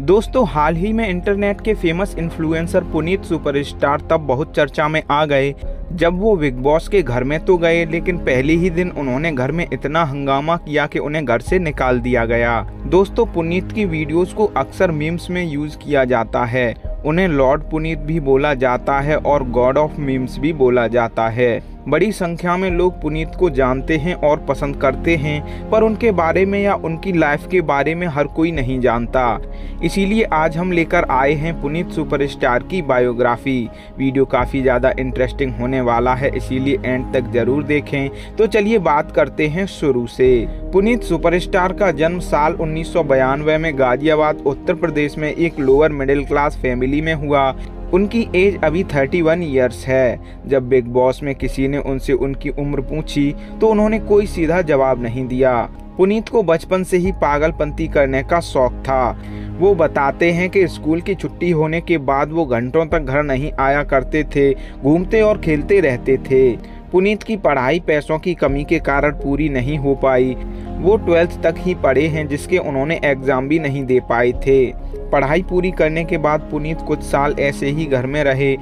दोस्तों, हाल ही में इंटरनेट के फ़ेमस इन्फ्लुएंसर पुनीत सुपरस्टार तब बहुत चर्चा में आ गए। जब वो बिग बॉस के घर में तो गए, लेकिन पहले ही दिन उन्होंने घर में इतना हंगामा किया कि उन्हें घर से निकाल दिया गया। दोस्तों, पुनीत की वीडियोस को अक्सर मीम्स में यूज़ किया जाता है। उन्हें लॉर्ड पुनीत भी बोला जाता है और गॉड ऑफ़ मीम्स भी बोला जाता है। बड़ी संख्या में लोग पुनीत को जानते हैं और पसंद करते हैं, पर उनके बारे में या उनकी लाइफ के बारे में हर कोई नहीं जानता। इसीलिए आज हम लेकर आए हैं पुनीत सुपरस्टार की बायोग्राफी वीडियो काफ़ी ज़्यादा इंटरेस्टिंग होने वाला है, इसीलिए एंड तक ज़रूर देखें। तो चलिए बात करते हैं शुरू से। पुनीत सुपरस्टार का जन्म साल उन्नीस में गाजियाबाद, उत्तर प्रदेश में एक लोअर मिडिल क्लास फैमिली में हुआ। उनकी एज अभी 31 इयर्स है। जब बिग बॉस में किसी ने उनसे उनकी उम्र पूछी तो उन्होंने कोई सीधा जवाब नहीं दिया। पुनीत को बचपन से ही पागलपंती करने का शौक था। वो बताते हैं कि स्कूल की छुट्टी होने के बाद वो घंटों तक घर नहीं आया करते थे, घूमते और खेलते रहते थे। पुनीत की पढ़ाई पैसों की कमी के कारण पूरी नहीं हो पाई। वो ट्वेल्थ तक ही पढ़े हैं, जिसके उन्होंने एग्ज़ाम भी नहीं दे पाए थे। पढ़ाई पूरी करने के बाद पुनीत कुछ साल ऐसे ही घर में रहे,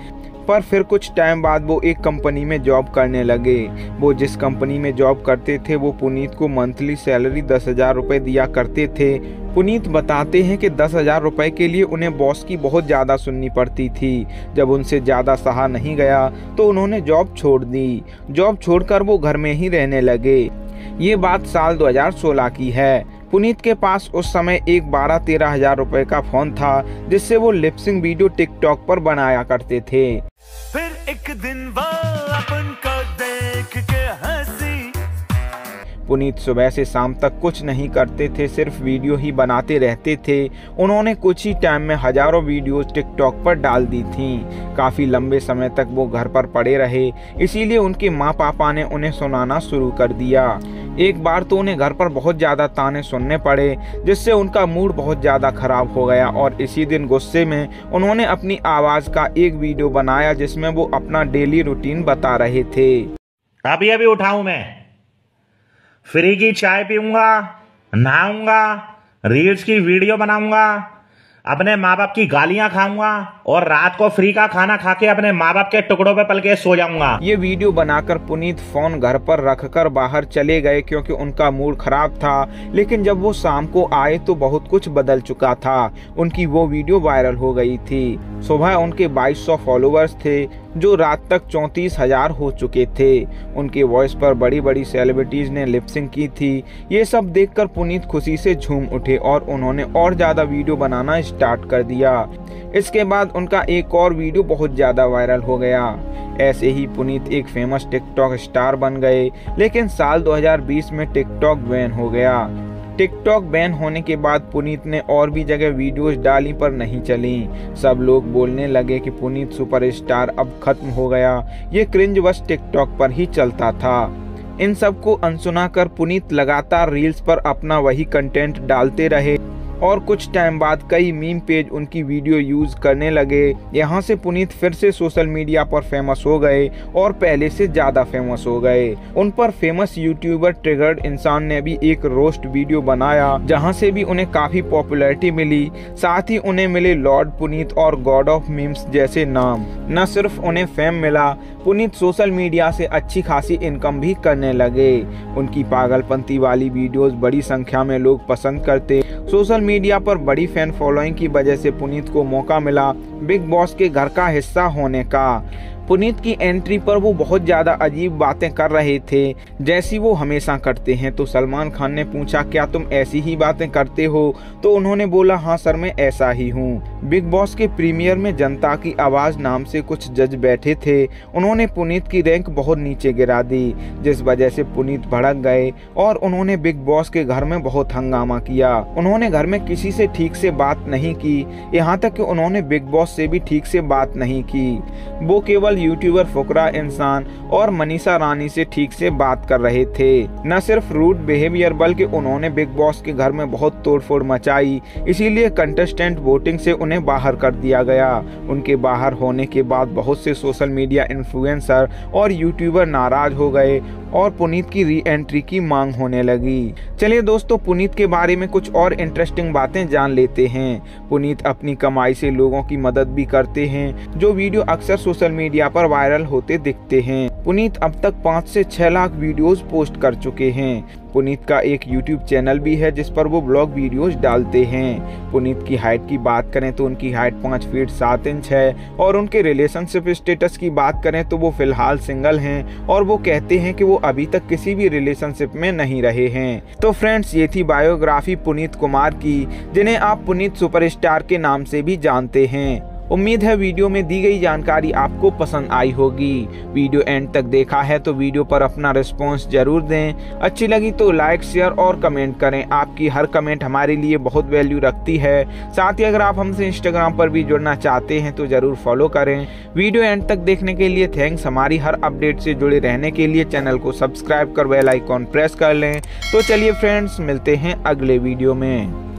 पर फिर कुछ टाइम बाद वो एक कंपनी में जॉब करने लगे। वो जिस कंपनी में जॉब करते थे, वो पुनीत को मंथली सैलरी दस हज़ार रुपये दिया करते थे। पुनीत बताते हैं कि दस हज़ार रुपये के लिए उन्हें बॉस की बहुत ज़्यादा सुननी पड़ती थी। जब उनसे ज़्यादा सहा नहीं गया तो उन्होंने जॉब छोड़ दी। जॉब छोड़कर वो घर में ही रहने लगे। ये बात साल 2016 की है। पुनीत के पास उस समय एक बारह तेरह हज़ार रूपए का फ़ोन था, जिससे वो लिपसिंग वीडियो टिकटॉक पर बनाया करते थे। फिर एक दिन पुनीत सुबह से शाम तक कुछ नहीं करते थे, सिर्फ़ वीडियो ही बनाते रहते थे। उन्होंने कुछ ही टाइम में हज़ारों वीडियोस टिकटॉक पर डाल दी थीं। काफ़ी लंबे समय तक वो घर पर पड़े रहे, इसीलिए उनके माँ पापा ने उन्हें सुनाना शुरू कर दिया। एक बार तो उन्हें घर पर बहुत ज़्यादा ताने सुनने पड़े, जिससे उनका मूड बहुत ज़्यादा खराब हो गया और इसी दिन गुस्से में उन्होंने अपनी आवाज़ का एक वीडियो बनाया जिसमें वो अपना डेली रूटीन बता रहे थे। अभी अभी उठाऊं मैं। फ्री की चाय पीऊँगा नहाऊँगा रील्स की वीडियो बनाऊँगा अपने माँ बाप की गालियाँ खाऊँगा और रात को फ्री का खाना खा के अपने माँ बाप के टुकड़ों पे पल के सो जाऊँगा। ये वीडियो बनाकर पुनीत फ़ोन घर पर रखकर बाहर चले गए क्योंकि उनका मूड खराब था, लेकिन जब वो शाम को आए तो बहुत कुछ बदल चुका था। उनकी वो वीडियो वायरल हो गई थी। सुबह उनके 2200 फॉलोअर्स थे, जो रात तक चौंतीस हज़ार हो चुके थे। उनके वॉइस पर बड़ी बड़ी सेलिब्रिटीज ने लिपसिंग की थी। ये सब देखकर पुनीत खुशी से झूम उठे और उन्होंने और ज़्यादा वीडियो बनाना स्टार्ट कर दिया। इसके बाद उनका एक और वीडियो बहुत ज़्यादा वायरल हो गया। ऐसे ही पुनीत एक फ़ेमस टिकटॉक स्टार बन गए, लेकिन साल 2020 में टिकटॉक बैन हो गया। टिकटॉक बैन होने के बाद पुनीत ने और भी जगह वीडियोस डाली पर नहीं चली। सब लोग बोलने लगे कि पुनीत सुपरस्टार अब खत्म हो गया। ये क्रिंज बस टिकटॉक पर ही चलता था। इन सबको अनसुना कर पुनीत लगातार रील्स पर अपना वही कंटेंट डालते रहे। और कुछ टाइम बाद कई मीम पेज उनकी वीडियो यूज़ करने लगे। यहाँ से पुनीत फिर से सोशल मीडिया पर फ़ेमस हो गए और पहले से ज़्यादा फ़ेमस हो गए। उन पर फ़ेमस यूट्यूबर ट्रिगर्ड इंसान ने भी एक रोस्ट वीडियो बनाया, जहाँ से भी उन्हें काफ़ी पॉपुलैरिटी मिली। साथ ही उन्हें मिले लॉर्ड पुनीत और गॉड ऑफ़ मीम्स जैसे नाम। न सिर्फ़ उन्हें फेम मिला, पुनीत सोशल मीडिया से अच्छी खासी इनकम भी करने लगे। उनकी पागलपंती वाली वीडियोस बड़ी संख्या में लोग पसंद करते सोशल मीडिया पर बड़ी फ़ैन फॉलोइंग की वजह से पुनीत को मौका मिला बिग बॉस के घर का हिस्सा होने का। पुनीत की एंट्री पर वो बहुत ज़्यादा अजीब बातें कर रहे थे। जैसी वो हमेशा करते हैं तो सलमान खान ने पूछा, क्या तुम ऐसी ही बातें करते हो? तो उन्होंने बोला हाँ सर, मैं ऐसा ही हूँ। बिग बॉस के प्रीमियर में जनता की आवाज़ नाम से कुछ जज बैठे थे। उन्होंने पुनीत की रैंक बहुत नीचे गिरा दी, जिस वजह से पुनीत भड़क गए और उन्होंने बिग बॉस के घर में बहुत हंगामा किया। उन्होंने घर में किसी से ठीक से बात नहीं की, यहाँ तक कि उन्होंने बिग बॉस से भी ठीक से बात नहीं की। वो केवल यूट्यूबर फुकरा इंसान और मनीषा रानी से ठीक से बात कर रहे थे। न सिर्फ़ रूट बिहेवियर, बल्कि उन्होंने बिग बॉस के घर में बहुत तोड़फोड़ मचाई। इसीलिए कंटेस्टेंट वोटिंग से उन्हें बाहर कर दिया गया। उनके बाहर होने के बाद बहुत से सोशल मीडिया इन्फ्लुएंसर और यूट्यूबर नाराज़ हो गए और पुनीत की री एंट्री की मांग होने लगी। चलिए दोस्तों, पुनीत के बारे में कुछ और इंटरेस्टिंग बातें जान लेते हैं। पुनीत अपनी कमाई से लोगों की मदद भी करते हैं, जो वीडियो अक्सर सोशल मीडिया पर वायरल होते दिखते हैं। पुनीत अब तक पाँच से छह लाख वीडियोस पोस्ट कर चुके हैं। पुनीत का एक यूट्यूब चैनल भी है, जिस पर वो ब्लॉग वीडियोस डालते हैं। पुनीत की हाइट की बात करें तो उनकी हाइट पाँच फीट सात इंच है और उनके रिलेशनशिप स्टेटस की बात करें तो वो फ़िलहाल सिंगल हैं और वो कहते हैं कि वो अभी तक किसी भी रिलेशनशिप में नहीं रहे हैं। तो फ्रेंड्स ये थी बायोग्राफी पुनीत कुमार की, जिन्हें आप पुनीत सुपरस्टार के नाम से भी जानते हैं। उम्मीद है वीडियो में दी गई जानकारी आपको पसंद आई होगी। वीडियो एंड तक देखा है तो वीडियो पर अपना रिस्पॉन्स ज़रूर दें। अच्छी लगी तो लाइक, शेयर और कमेंट करें। आपकी हर कमेंट हमारे लिए बहुत वैल्यू रखती है। साथ ही अगर आप हमसे इंस्टाग्राम पर भी जुड़ना चाहते हैं तो ज़रूर फॉलो करें। वीडियो एंड तक देखने के लिए थैंक्स। हमारी हर अपडेट से जुड़े रहने के लिए चैनल को सब्सक्राइब कर बेल आइकॉन प्रेस कर लें। तो चलिए फ्रेंड्स, मिलते हैं अगले वीडियो में।